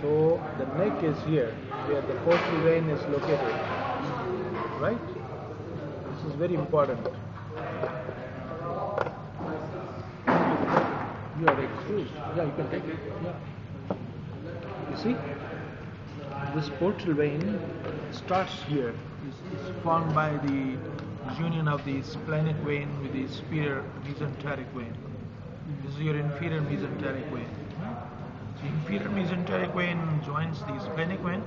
So the neck is here, where the portal vein is located. Right? This is very important. You are excused. Yeah, you can take it. Yeah. You see, this portal vein starts here. It's, it's formed by the union of the splenic vein with the superior mesenteric vein. This is your inferior mesenteric vein. So inferior mesenteric vein joins the splenic vein,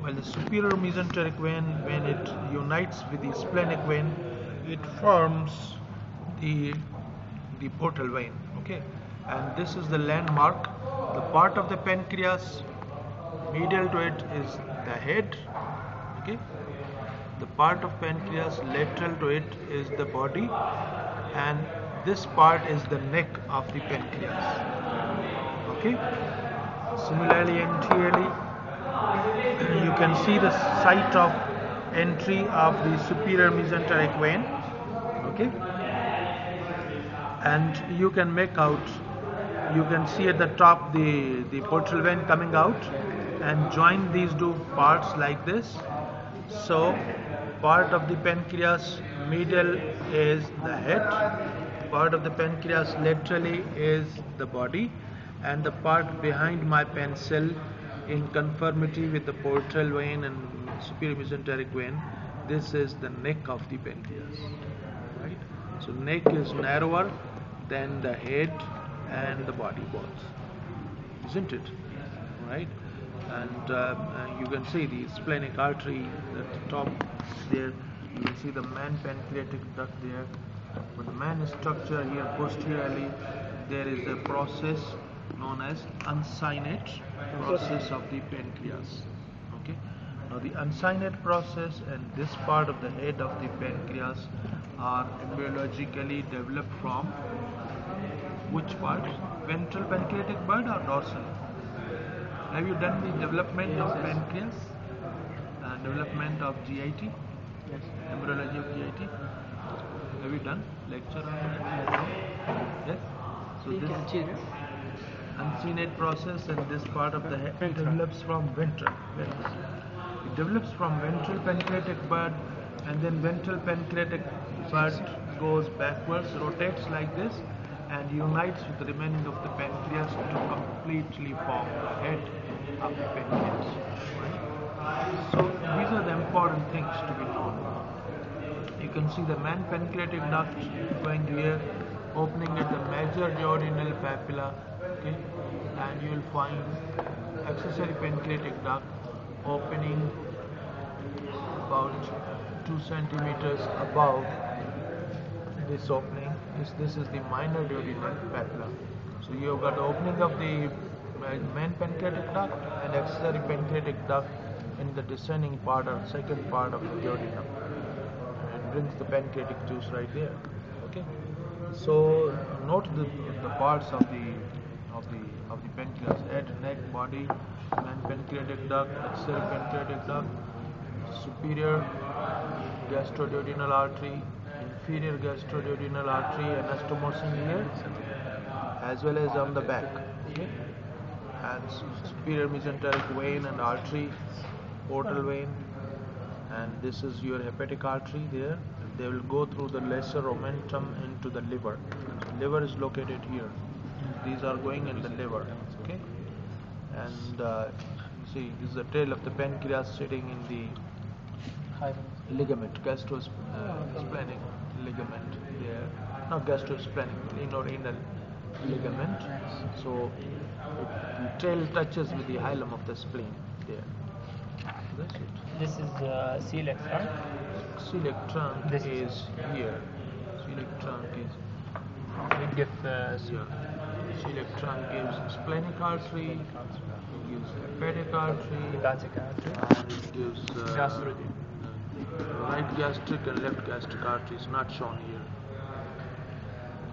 while the superior mesenteric vein, when it unites with the splenic vein, it forms the the portal vein. Okay, and this is the landmark. The part of the pancreas medial to it is the head. Okay, the part of pancreas lateral to it is the body, and this part is the neck of the pancreas. Okay. Similarly, anteriorly, you can see the site of entry of the superior mesenteric vein. Okay. And you can make out, you can see at the top the, the portal vein coming out and join these two parts like this. So, part of the pancreas medial is the head, part of the pancreas laterally is the body, and the part behind my pencil in conformity with the portal vein and superior mesenteric vein, this is the neck of the pancreas. Right? So neck is narrower than the head and the body both, isn't it? Right? And uh, uh, you can see the splenic artery at the top there. You can see the main pancreatic duct there. But the main structure here posteriorly, there is a process known as uncinate process of the pancreas. Okay. Now the uncinate process and this part of the head of the pancreas are embryologically developed from which part? Ventral pancreatic bud or dorsal? Have you done the development of pancreas? Uh, development of GIT? Yes. Embryology of GIT? Have you done lecture on that? Yes. So this can cheer it. Uncinate process and this part of the head develops from ventral. It develops from ventral pancreatic bud and then ventral pancreatic bud goes backwards, rotates like this and unites with the remaining of the pancreas to completely form the head of the pancreas. So these are the important things to be known. You can see the main pancreatic duct going here, opening at the major duodenal papilla, and you will find accessory pancreatic duct opening about two centimeters above this opening. This this is the minor duodenal papilla. So you have got the opening of the main pancreatic duct and accessory pancreatic duct in the descending part or second part of the duodenum and brings the pancreatic juice right there. Okay. So note the, the parts of the of the of the pancreas: head, neck, body, main pancreatic duct, accessory pancreatic duct, superior gastroduodenal artery, inferior gastroduodenal artery, anastomosing here, as well as on the back. And superior mesenteric vein and artery, portal vein, and this is your hepatic artery there. They will go through the lesser omentum into the liver. Liver is located here. These are going in the liver. Okay. And uh, see, this is the tail of the pancreas sitting in the ligament, gastrosplenic ligament there, not gastrosplenic, lienorenal ligament. So the tail touches with the hilum of the spleen there. That's it. This is uh, celiac trunk. Celiac trunk This is- is here. Celiac trunk is We give uh, here. Celiac trunk gives splenic artery, it gives hepatic artery, hepatic and it gives uh, Gastrodian. uh, right gastric and left gastric arteries not shown here.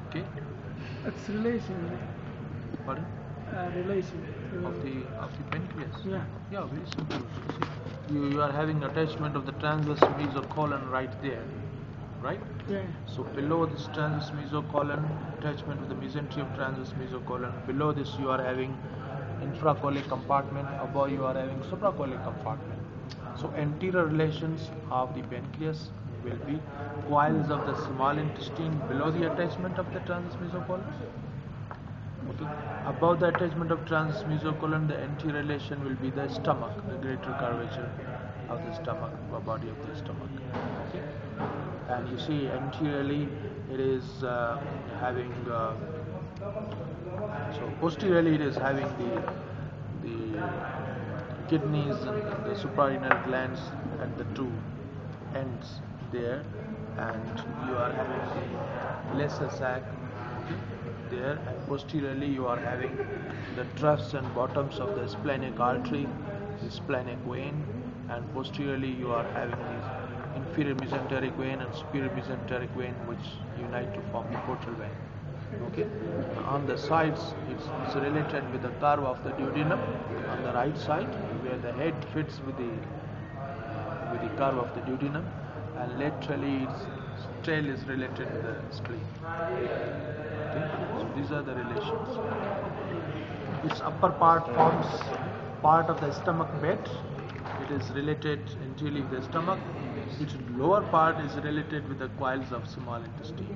Okay, It's relation, pardon? uh, relation. Of the of the pancreas. Yeah. Yeah, very simple. You, see, you, you are having attachment of the transverse mesocolon right there, right? Yeah. So below this transverse mesocolon, attachment with the mesentery of transverse mesocolon. Below this, you are having infracolic compartment, above you are having supracolic compartment. So anterior relations of the pancreas will be coils of the small intestine below the attachment of the transmesocolon. Okay. Above the attachment of transmesocolon, the anterior relation will be the stomach, the greater curvature of the stomach, the body of the stomach. Okay. And you see anteriorly it is uh, having uh, so posteriorly it is having the the kidneys and the suprarenal glands at the two ends there. And you are having the lesser sac there. And posteriorly you are having the troughs and bottoms of the splenic artery the splenic vein. And posteriorly you are having the inferior mesenteric vein and superior mesenteric vein which unite to form the portal vein okay? On the sides it's, it's related with the curve of the duodenum on the right side where the head fits with the uh, with the curve of the duodenum and laterally its tail is related to the spleen. Okay? So these are the relations. Its upper part forms part of the stomach bed. It is related entirely with the stomach its lower part is related with the coils of small intestine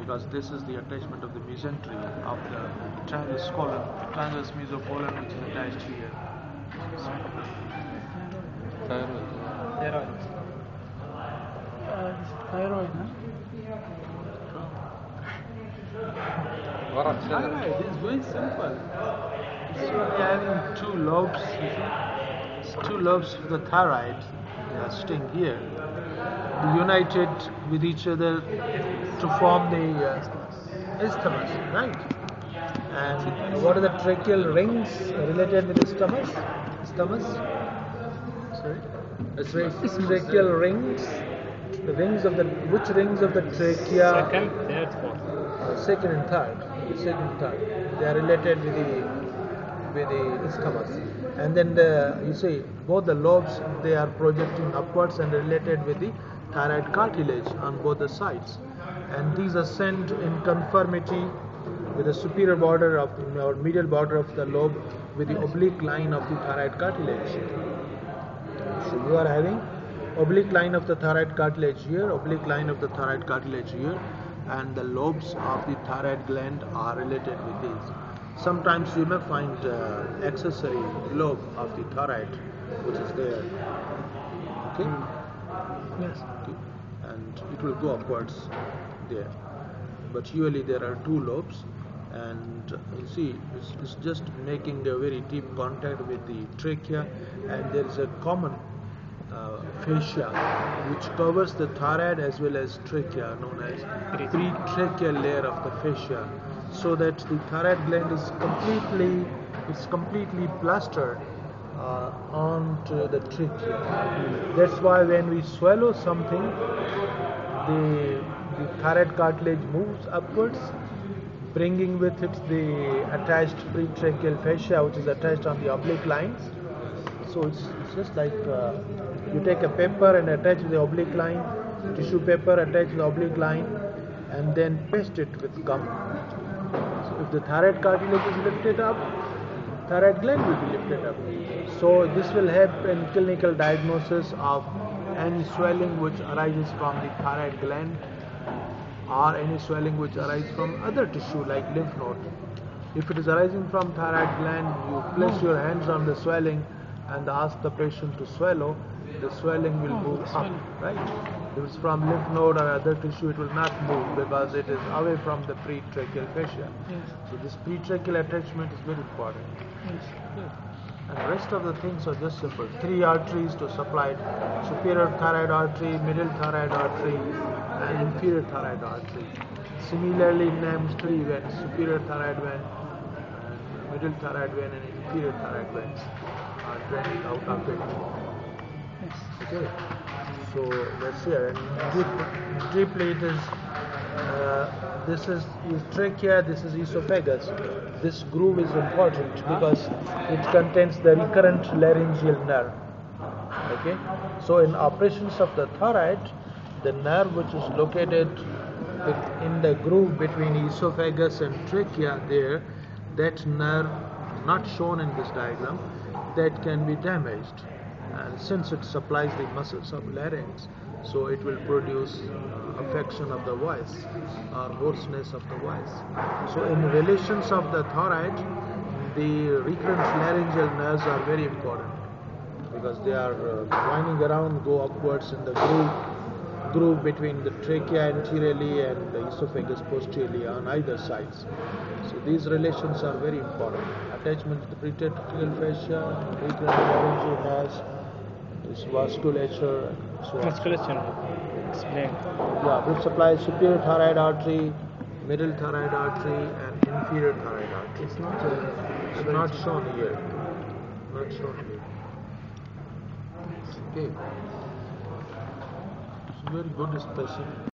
because this is the attachment of the mesentery of the transverse colon, transverse mesocolon which is attached here. Thyroid. Uh, thyroid, huh? Thyroid is very simple. So we are having two lobes. It's two lobes of the thyroid. Sitting here, united with each other to form the uh, isthmus, right? And what are the tracheal rings related with isthmus? Isthmus? Sorry? Very tracheal rings. The rings of the which rings of the trachea? Second, third, fourth. Uh, second and third. Second and third. They are related with the with the isthmus. And then the you see both the lobes they are projecting upwards and related with the thyroid cartilage on both the sides. And these ascend in conformity with the superior border of or medial border of the lobe with the oblique line of the thyroid cartilage. So you are having oblique line of the thyroid cartilage here, oblique line of the thyroid cartilage here, and the lobes of the thyroid gland are related with these. Sometimes you may find uh, accessory lobe of the thyroid, which is there. Okay. Yes. Okay. And it will go upwards there. But usually there are two lobes, and you see it's, it's just making a very deep contact with the trachea, and there is a common fascia which covers the thyroid as well as trachea known as pretracheal layer of the fascia so that the thyroid gland is completely it's completely plastered uh, onto the trachea. That's why when we swallow something the the thyroid cartilage moves upwards bringing with it the attached pretracheal fascia which is attached on the oblique lines so it's, it's just like uh, you take a paper and attach the oblique line, tissue paper attach the oblique line, and then paste it with gum. So if the thyroid cartilage is lifted up, thyroid gland will be lifted up. So this will help in clinical diagnosis of any swelling which arises from the thyroid gland or any swelling which arises from other tissue like lymph node. If it is arising from thyroid gland, you place your hands on the swelling and ask the patient to swallow, the swelling will move up, right? If it's from lymph node or other tissue, it will not move because it is away from the pretracheal fascia. Yes. So this pretracheal attachment is very important. Yes. And the rest of the things are just simple. Three arteries to supply it. superior thyroid artery, middle thyroid artery, and inferior thyroid artery. Similarly, names three veins, superior thyroid vein, middle thyroid vein, and inferior thyroid veins are draining out of it. Okay. So that's here. And deep, deeply it is. Uh, this is, is trachea. This is esophagus. This groove is important because it contains the recurrent laryngeal nerve. Okay. So in operations of the thyroid, the nerve which is located in the groove between esophagus and trachea, there, that nerve not shown in this diagram, that can be damaged. And since it supplies the muscles of larynx, so it will produce uh, affection of the voice or hoarseness of the voice. So in relations of the thyroid, the recurrent laryngeal nerves are very important because they are uh, winding around, go upwards in the groove, groove between the trachea anteriorly and the esophagus posteriorly on either sides. So these relations are very important. Attachment to the pretracheal fascia, recurrent laryngeal nerves, this vasculature, and so on. Musculature. Explain. Yeah, which supplies superior thyroid artery, middle thyroid artery, and inferior thyroid artery. It's not. Uh, It's not shown here. Not shown here. Okay. Very good specimen.